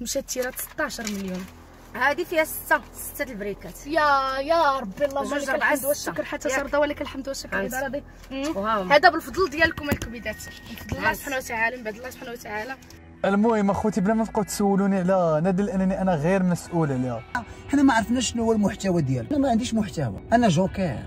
مشات تيرات 16 مليون هذه فيها ستة ستة البريكات يا يا ربي اللهم جوج لك ربعة الحمد. والشكر حتى. ترضى ولك الحمد والشكر. اذا راضي. هذا بالفضل ديالكم الكبيدات بفضل الله. سبحانه وتعالى من بعد الله سبحانه وتعالى المهم أخوتي بلا ما تبقاو تسولوني على نادل لانني أنا غير مسؤول عليها حنا ما عرفناش شنو هو المحتوى ديالو أنا ما عنديش محتوى أنا جوكر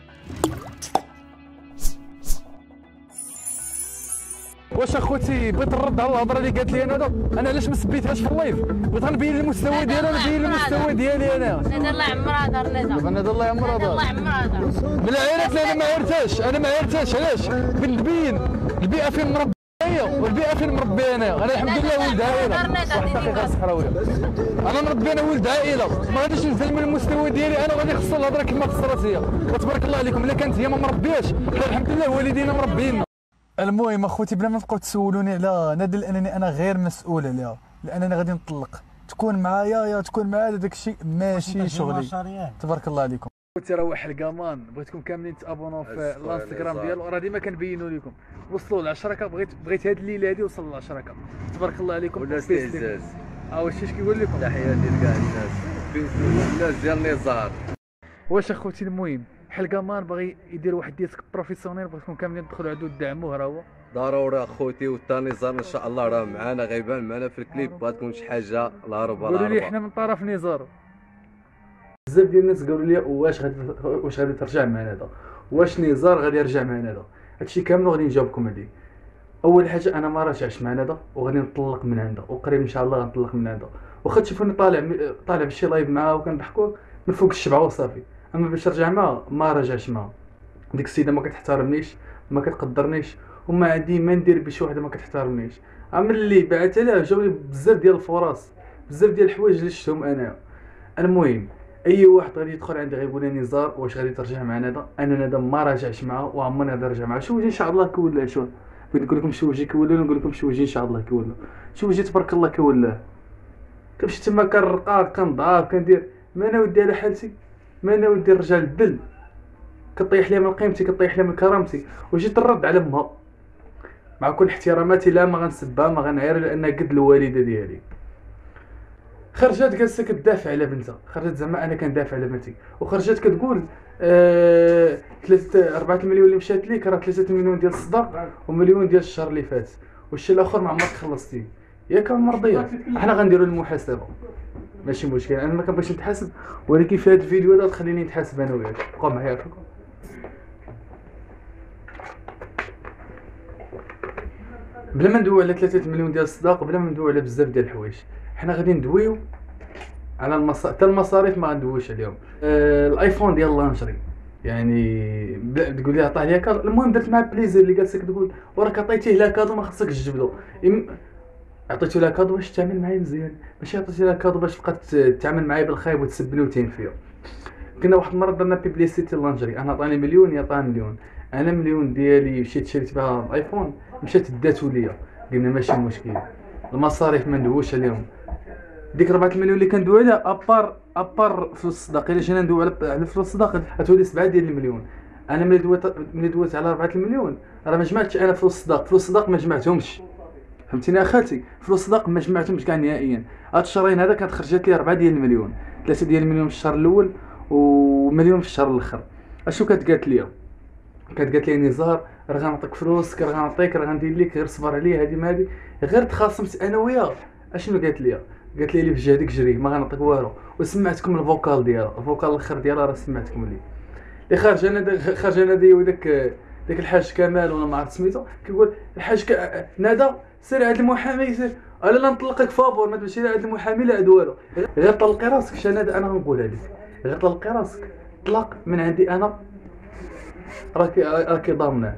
واش اخوتي بغيت نرد على الهضره اللي قالت لي أنا أنا علاش ما سبيتهاش في اللايف بغيت غنبين المستوى ديالها ونبين المستوى ديالي أنا ندى الله يعمرها دار ندى أنا الله يعمرها ندى الله دار يعمرها دار من العائلات أنا ما عرفتهاش أنا ما عرفتهاش علاش بنبين البيئه فين مربي هي والبيئه فين مربي أنا أنا الحمد لله ولد عائله أنا مربي أنا ولد عائله ما غاديش ننزل من المستوى ديالي أنا غادي نخسر الهضره كما خسرت هي وتبارك الله عليكم الا كانت هي ما مربياش حنا الحمد لله والدينا مربينا المهم اخوتي بلا ما تبقاو تسولوني على نادل لانني أنا غير مسؤول عليها لانني غادي نطلق. تكون معايا يا تكون معايا داك الشيء ماشي شغلي. تبارك الله عليكم. خوتي راه واحد الكامان بغيتكم كاملين تابونوا في الانستغرام ديالو. راه ديما كنبينوا لكم وصلوا ل 10 كا بغيت بغيت هاد الليلة هادي وصل ل 10 كا. تبارك الله عليكم. ولا. استعزاز آه واش اش كيقول لكم؟ تحياتي لكاع الناس. الناس ديال نزار. واش أخوتي المهم؟ بحال كامان باغي يدير واحد disque professionnel بغيتكم كاملين تدخلوا عندو تدعموه راه هو ضروري اخوتي والثاني نزار إن شاء الله راه معانا غيبان معانا في الكليب بغاتكم شي حاجة الهربه قولوا لي حنا من طرف نزار. بزاف ديال الناس قالوا لي واش غادي واش غادي ترجع معنا هذا؟ واش نزار غادي يرجع معنا هذا؟ هادشي كامل غادي نجاوبكم عليه. أول حاجة أنا ما راجعش معنا هذا وغادي نطلق من عنده وقريب إن شاء الله غنطلق من عنده. واخا تشوفوني طالع طالع بشي لايف معاه وكنضحكوا من فوق الشبعة وصافي. أما باش نرجع معاه ما راجعش معاه ديك السيدة ما كتحترمنيش ما كتقدرنيش وما عندي ما ندير بشي وحدة ما كتحترمنيش. أما اللي بعت عليها جاوني بزاف ديال الفرص بزاف ديال الحوايج اللي شفتهم أنا. المهم أي واحد غادي يدخل عندي غيقول لي نزار واش غادي ترجع مع ندى أنا ندى ما راجعش معاه وعمرني غادي نرجع معاه. شو وجهي إن شاء الله كولا شو؟ بغيت نقول لكم شو وجهي كولا نقول لكم شو وجهي إن شاء الله كولا شو وجهي تبارك الله كولا كنمشي تما كنرقاق كنضعف كندير؟ ما أنا ودي على حالتي. ما أنا ودي الرجال الدل كطيح لي من قيمتي كطيح لي من كرامتي. وجيت نرد على أمها. مع كل احتراماتي لا ما غنسبها ما غنعير لانها قد الوالدة ديالي. خرجت جالسه كتدافع على بنتها. خرجت زعما أنا كندافع على بنتي. وخرجت كتقول آه ثلاثة أربعة المليون اللي مشات ليك راه ثلاثة مليون ديال الصداق ومليون ديال الشهر اللي فات. والشيء الآخر ما عمرك خلصتيه. ياك مرضية. أحنا غنديروا المحاسبة. ماشي مشكل. أنا ما كنبغيش نتحاسب ولكن في هذا الفيديو هذا تخليني نتحاسب أنا وياك. بقاو معايا فيكم بلا ما ندويو على 3 مليون ديال الصداق بلا ما ندويو على بزاف ديال الحوايج. حنا غادي ندويو على المصاريف حتى المصاريف ما غندويوش عليهم. آه الآيفون ديال لانجري. يعني تقول لي عطاه ليا cadeau المهم درت معاه plaisir اللي جالسه كتقول وراك عطيتيه لا cadeau ما خصكش تجبدو. إم... عطيتو لها cadeau باش تعامل معايا مزيان. ماشي عطيتي لها cadeau باش تبقى تتعامل معايا بالخايب وتسبني وتنفيا كنا واحد المرة درنا publicité lingerie أنا عطاني مليون يا عطاني مليون. أنا مليون ديالي مشيت شريت بها الايفون مشات داتو ليا. قلنا ماشي مشكل. المصاريف ما ندويوش عليهم. ديك 4 المليون اللي كندوي عليها à part à part فلوس الصداق. إلا جينا ندوي على فلوس الصداق غتولي 7 ديال المليون. أنا ملي دويت ملي دويت على 4 المليون راه ما جمعتش أنا فلوس الصداق. فلوس الصداق ما جمعتهمش. فهمتيني أخالتي؟ فلوس الصداق ما جمعتهمش كاع نهائيا. هاد الشهرين هذا كانت خرجت لي 4 ديال المليون. 3 ديال المليون في الشهر الأول ومليون في الشهر الأخر. أشو كانت قالت لي كانت قالت لي نزار راه غنعطيك فلوس راه غنعطيك راه غندير لك غير صبر عليا هادي ما هادي. غير تخاصمت أنا وياها أشنو قالت لي قالت لي اللي في جهدك جري ما غنعطيك والو. وسمعتكم الفوكال ديالها. الفوكال الأخر ديالها راه سمعتكم لي. اللي خارج أنا خارج أنا دايو داك داك الحاج كمال ولا ما عرفت سميتو كيقول الحاج ك... ندى سير عند المحامي سير. أنا لا نطلقك فابور ما تمشي عند المحامي لا عند والو. غير طلقي راسك آ ندى أنا غنقولها لك غير طلقي راسك. طلاق من عندي أنا. راكي راكي ضامنة.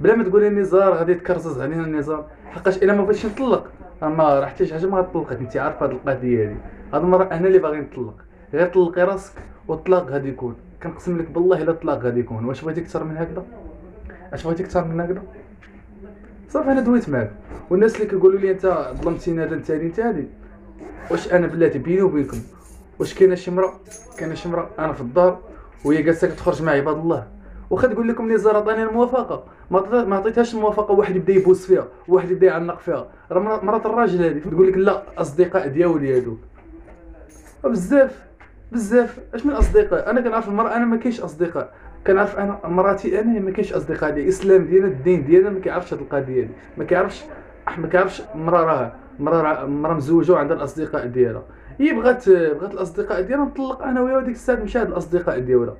بلا ما تقولي آ نزار غادي تكرزز علينا النظام حقاش إلا ما بغيتش نطلق. ما راه حتى شي حاجة ما غتطلقك انت عارف هاد القضية هادي. هاد المره أنا اللي باغي نطلق. غير طلقي راسك والطلاق غادي يكون. كنقسم لك بالله إلا الطلاق غادي يكون. واش بغيتي أكثر من هكذا؟ اش بغيتي أكثر من هكذا صافي أنا دويت معاك. والناس اللي كيقولوا لي أنت ظلمتينا هذا أنت هادي أنت هادي. واش أنا بلاتي بيني وبينكم؟ واش كاينة شي مرا كاينة شي مرا أنا في الدار وهي جالسه كتخرج مع عباد الله. واخا تقول لكم نزار عطاني الموافقة. ما ما عطيتهاش الموافقة واحد يبدأ يبوس فيها واحد يبدأ يعنق فيها. راه مرا- مرات الراجل هذه تقول لك لا أصدقاء ديالي هادوك بزاف بزاف. أش من أصدقاء؟ أنا كنعرف المرأة أنا ما كاينش أصدقاء. كنعرف أنا مراتي أنا ما كاينش أصدقاء ديالي الاسلام ديالنا الدين ديالنا ما كيعرفش هاد القضية دي ما كيعرفش ما كيعرفش مرا راه مرا مرا مزوجة وعندها الأصدقاء ديالها. هي بغات بغات الأصدقاء ديالها نطلق أنا وياها وديك الساعة مشى هاد الأصدقاء ديالها.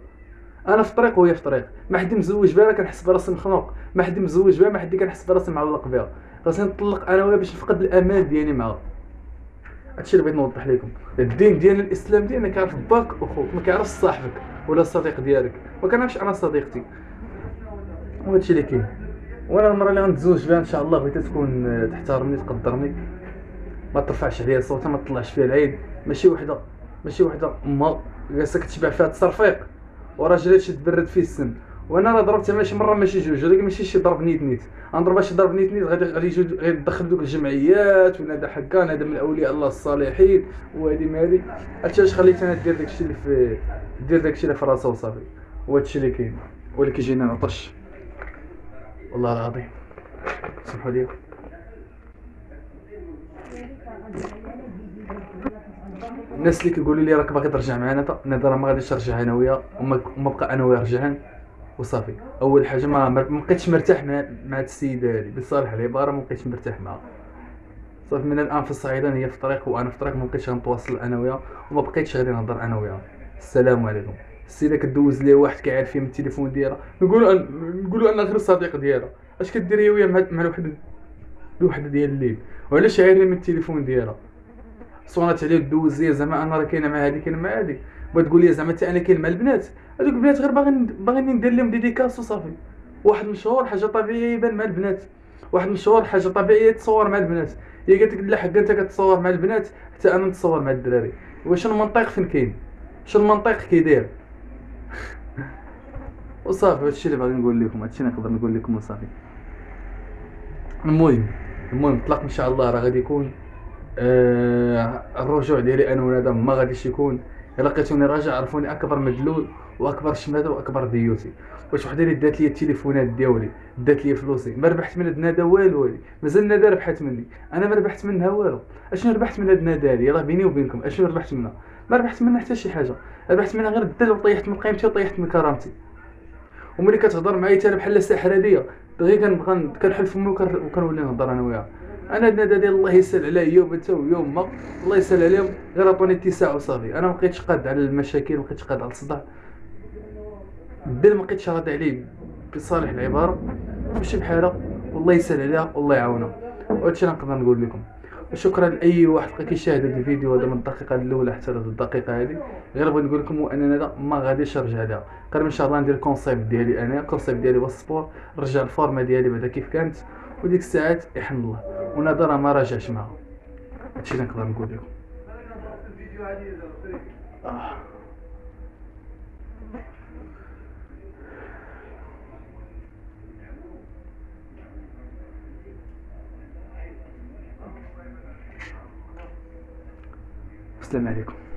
أنا في طريق وهي في طريق. ما حد مزوج بها كنحس براسي مخنوق. ما حد مزوج بها ما حد كنحس براسي معلق بها. خاصني نطلق أنا وياها باش نفقد الأمان ديالي معاها. هادشي اللي بغيت نوضح لكم. الدين ديالنا الإسلام ديالنا كيعرف باك أخوك ما كيعرفش صاحبك ولا الصديق ديالك ما كنعرفش أنا صديقتي. وهادشي اللي كاين. وأنا المرة اللي غنتزوج بها إن شاء الله بغيتها تكون آه، تحترمني تقدرني. ما ترفعش عليا صوتها ما تطلعش فيا العين ماشي وحدة ماشي وحدة. ما جالسه كتشبع فيا التصرفيق وراجل هادشي تبرد فيه السن. وأنا راه ضربتها ماشي مرة ماشي جوج ولكن ماشي شي ضرب نيت نيت. غنضربها شي ضرب نيت نيت غادي غادي غيدخل دوك الجمعيات وندى حكا هذا من أولياء الله الصالحين وهادي ما هادشي علاش خليت أنا دير داكشي اللي في دير داكشي اللي في راسها وصافي. وهادشي اللي كاين. واللي كيجينا نعطش والله العظيم. سمحوا لي. الناس اللي كيقولوا لي راك باغي ترجع معنا أنا راه ما غاديش نرجع أنا وياه وما بقى أنا وياه رجعان. وصافي. أول حاجة ما بقيتش مرتاح مع مع السيده هادي. بالصالح العباره بقيتش مرتاح معها صافي من الآن في الصعيدان هي في الطريق وأنا في الطريق ما بقيتش غنتواصل أنا وياها وما بقيتش غادي نهضر أنا وياها السلام عليكم. السيدة كدوز لي واحد كيعرف فيا من التليفون ديالها. نقولوا أن... نقولوا أنا غير صديق ديالها. أش كدير هي مع مع الوحدة الوحدة ديال الليل؟ وعلاش عايرين من التليفون ديالها؟ صونات عليه دوز ليا زعما أنا راه كاينة مع هادي كاينة مع هادي. وتقول لي زعما أنا كاين مع البنات. هذوك البنات غير باغيين باغيين ندير لهم dédicace وصافي واحد مشهور حاجة طبيعية يبان مع البنات. واحد مشهور حاجة طبيعية يتصور مع البنات. هي قالت لك لا حق انت كتصور مع البنات حتى أنا نتصور مع الدراري. واش المنطق فين كاين؟ شنو المنطق كيداير وصافي هادشي اللي باغي نقول لكم هادشي اللي نقدر نقول لكم وصافي المهم المهم الطلاق إن شاء الله راه غادي يكون آه الرجوع ديالي أنا وندى ما غاديش يكون. لقيتوني راجع عرفوني أكبر مدلول وأكبر شماته وأكبر ديوتي. واش وحده اللي دات لي التليفونات ديالي دات لي فلوسي. ما ربحت من هاد ندى والو مازال ندى ربحت مني. أنا ما ربحت منها والو. أشنو ربحت من هاد ندى هادي؟ يلاه بيني وبينكم أشنو ربحت منها؟ ما ربحت منها حتى شي حاجة. ربحت منها غير الدل وطيحت من قيمتي وطيحت من كرامتي. وملي كتهضر معايا حتى بحال الساحره ديا دغيا كنبقى كنحل فمي وكن- وكنولي نهضر أنا وياها أنا الندى ديال الله يسهل عليا يوم أنت ويوم ما الله يسهل عليهم. غير عطوني اتساع وصافي. أنا ما قاد على المشاكل ما قاد على الصداع. الدل ما بقيتش راضي عليه بصالح العبارة. ماشي بحالها والله يسهل عليها والله يعاونها. وهادشي اللي نقدر نقول لكم. وشكرا لأي واحد بقى كيشاهد هذا الفيديو هذا من الدقيقة الأولى حتى لهاد الدقيقة هذه. غير بغيت نقول لكم ان أنا ما غاديش نرجع لها قريب إن شاء الله ندير concept ديالي أنا concept ديالي هو ال sport نرجع ال forme ديالي بعدا كيف كانت. وديك الساعات يحن الله. وندى راه ما راجعش معاها هادشي اللي نقدر نقول لكم. آه. السلام عليكم.